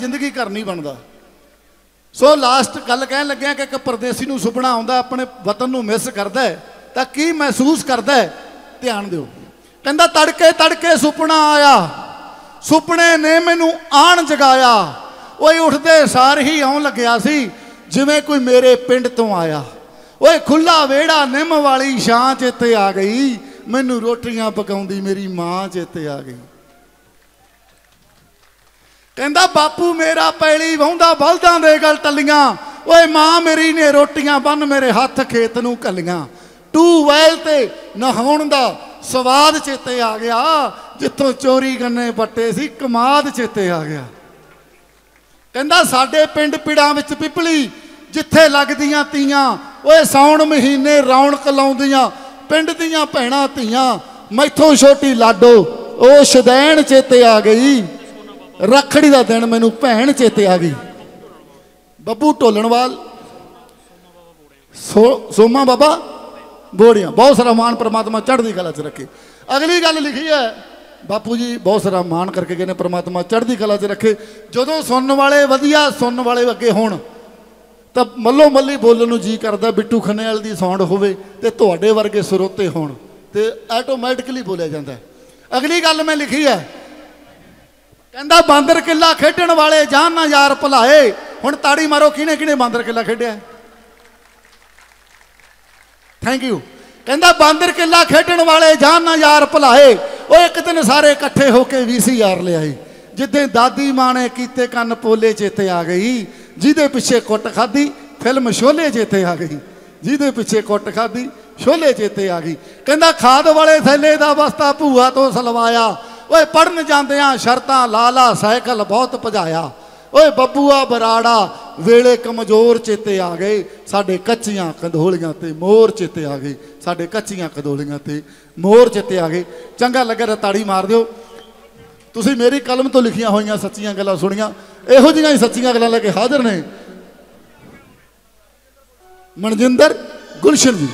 ਜ਼ਿੰਦਗੀ ਘਰ ਨਹੀਂ ਬਣਦਾ। ਸੋ ਲਾਸਟ ਗੱਲ ਕਹਿਣ ਲੱਗਿਆ ਕਿ ਇੱਕ ਪਰਦੇਸੀ ਨੂੰ ਸੁਪਨਾ ਆਉਂਦਾ, ਆਪਣੇ ਵਤਨ ਨੂੰ ਮਿਸ ਕਰਦਾ ਹੈ, ਤਾਂ ਕੀ ਮਹਿਸੂਸ ਕਰਦਾ ਹੈ? ਧਿਆਨ ਦਿਓ। ਕਹਿੰਦਾ, ਤੜਕੇ ਤੜਕੇ ਸੁਪਨਾ ਆਇਆ। ਸੁਪਨੇ ਨੇ ਮੈਨੂੰ ਆਣ ਜਗਾਇਆ। ਓਏ, ਉੱਠਦੇ ਸਾਰ ਹੀ ਆਉਣ ਲੱਗਿਆ ਸੀ, ਜਿਵੇਂ ਕੋਈ ਮੇਰੇ ਪਿੰਡ ਤੋਂ ਆਇਆ। ਓਏ ਖੁੱਲਾ ਵੇੜਾ ਨਿੰਮ ਵਾਲੀ ਛਾਂ ਚੇਤੇ ਆ ਗਈ। ਮੈਨੂੰ ਰੋਟੀਆਂ ਪਕਾਉਂਦੀ ਮੇਰੀ ਮਾਂ ਚੇਤੇ ਆ ਗਈ। ਕਹਿੰਦਾ, ਬਾਪੂ, ਮੇਰਾ ਪੈਲੀ ਵਾਹੁੰਦਾ, ਬਲਦਾਂ ਦੇ ਗਲ ਟੱਲੀਆਂ। ਓਏ ਮਾਂ ਮੇਰੀ ਨੇ ਰੋਟੀਆਂ ਬੰਨ ਮੇਰੇ ਹੱਥ ਖੇਤ ਨੂੰ ਕੱਲੀਆਂ ਟੂ ਵੈਲ ਤੇ ਨਹਾਉਣ ਦਾ ਸਵਾਦ ਚੇਤੇ ਆ ਗਿਆ। ਜਿੱਥੋਂ ਚੋਰੀ ਗੰਨੇ ਪੱਟੇ ਸੀ, ਕਮਾਦ ਚੇਤੇ ਆ ਗਿਆ। ਕਹਿੰਦਾ, ਸਾਡੇ ਪਿੰਡ ਪਿੜਾਂ ਵਿੱਚ ਪਿਪਲੀ, ਜਿੱਥੇ ਲੱਗਦੀਆਂ ਤੀਆਂ, ਓਏ ਸੌਣ ਮਹੀਨੇ ਰੌਣਕ ਲਾਉਂਦੀਆਂ। ਪਿੰਡ ਦੀਆਂ ਭੈਣਾਂ ਧੀਆਂ, ਮੈਥੋਂ ਛੋਟੀ ਲਾਡੋ, ਉਹ ਸ਼ਦੈਣ ਚੇਤੇ ਆ ਗਈ। ਰੱਖੜੀ ਦਾ ਦਿਨ ਮੈਨੂੰ ਭੈਣ ਚੇਤੇ ਆ ਗਈ। ਬੱਬੂ ਢੋਲਣਵਾਲ, ਸੋ ਸੋਮਾ ਬਾਬਾ, ਬੋੜੀਆਂ, ਬਹੁਤ ਸਾਰਾ ਮਾਣ ਪ੍ਰਮਾਤਮਾ ਚੜ੍ਹਦੀ ਕਲਾ 'ਚ ਰੱਖੇ। ਅਗਲੀ ਗੱਲ ਲਿਖੀ ਹੈ, ਬਾਪੂ ਜੀ, ਬਹੁਤ ਸਾਰਾ ਮਾਣ ਕਰਕੇ ਕਹਿੰਦੇ ਪ੍ਰਮਾਤਮਾ ਚੜ੍ਹਦੀ ਕਲਾ 'ਚ ਰੱਖੇ। ਜਦੋਂ ਸੁਣਨ ਵਾਲੇ ਵਧੀਆ, ਸੁਣਨ ਵਾਲੇ ਅੱਗੇ ਹੋਣ, ਤਾਂ ਮੱਲੋ ਮੱਲੀ ਬੋਲਣ ਨੂੰ ਜੀ ਕਰਦਾ ਬਿੱਟੂ ਖੰਨੇਵਾਲ ਦੀ ਸਾਊਂਡ ਹੋਵੇ ਤੇ ਤੁਹਾਡੇ ਵਰਗੇ ਸਰੋਤੇ ਹੋਣ ਤੇ ਆਟੋਮੈਟਿਕਲੀ ਬੋਲਿਆ ਜਾਂਦਾ ਅਗਲੀ ਗੱਲ ਮੈਂ ਲਿਖੀ ਹੈ ਕਹਿੰਦਾ ਬਾਂਦਰ ਕਿੱਲਾ ਖੇਡਣ ਵਾਲੇ ਜਾਨ ਨਾ ਯਾਰ ਭੁਲਾਏ। ਹੁਣ ਤਾੜੀ ਮਾਰੋ, ਕਿਹਨੇ ਕਿਹਨੇ ਬਾਂਦਰ ਕਿੱਲਾ ਖੇਡਿਆ? ਥੈਂਕ ਯੂ ਕਹਿੰਦਾ ਬਾਂਦਰ ਕਿੱਲਾ ਖੇਡਣ ਵਾਲੇ ਜਾਨ ਨਾ ਯਾਰ ਭੁਲਾਏ। ਉਹ ਇੱਕ ਦਿਨ ਸਾਰੇ ਇਕੱਠੇ ਹੋ ਕੇ ਵੀਸੀਆਰ ਲਿਆਏ। ਜਿੱਦੇ ਦਾਦੀ ਮਾਂ ਨੇ ਕੀਤੇ ਕੰਨ ਪੋਲੇ ਚੇਤੇ ਆ ਗਈ, ਜਿਹਦੇ ਪਿੱਛੇ ਕੁੱਟ ਖਾਦੀ ਫਿਲਮ ਸ਼ੋਲੇ ਚੇਤੇ ਆ ਗਈ। ਜਿਹਦੇ ਪਿੱਛੇ ਕੁੱਟ ਖਾਦੀ ਸ਼ੋਲੇ ਚੇਤੇ ਆ ਗਈ। ਕਹਿੰਦਾ ਖਾਦ ਵਾਲੇ ਥੈਲੇ ਦਾ ਬਸਤਾ ਭੂਆ ਤੋਂ ਸਲਵਾਇਆ। ਓਏ ਪੜਨ ਜਾਂਦਿਆਂ ਸ਼ਰਤਾਂ ਲਾਲਾ ਸਾਈਕਲ ਬਹੁਤ ਭਜਾਇਆ। ਓਏ ਬੱਬੂਆ ਬਰਾੜਾ ਵੇਲੇ ਕਮਜ਼ੋਰ ਚੇਤੇ ਆ ਗਏ। ਸਾਡੇ ਕੱਚੀਆਂ ਕੰਧੋਲੀਆਂ ਤੇ ਮੋਰ ਚੇਤੇ ਆ ਗਏ। ਸਾਡੇ ਕੱਚੀਆਂ ਕੰਧੋਲੀਆਂ ਤੇ ਮੋਰ ਚੇਤੇ ਆ ਗਏ। ਚੰਗਾ ਲੱਗਾ ਤਾਂ ਤਾੜੀ ਮਾਰ ਦਿਓ। ਤੁਸੀਂ ਮੇਰੀ ਕਲਮ ਤੋਂ ਲਿਖੀਆਂ ਹੋਈਆਂ ਸੱਚੀਆਂ ਗੱਲਾਂ ਸੁਣੀਆਂ। ਇਹੋ ਜਿਹੀਆਂ ਹੀ ਸੱਚੀਆਂ ਗੱਲਾਂ ਲੈ ਕੇ ਹਾਜ਼ਰ ਨੇ। ਮਨਜਿੰਦਰ ਗੁਲਸ਼ਨ ਜੀ।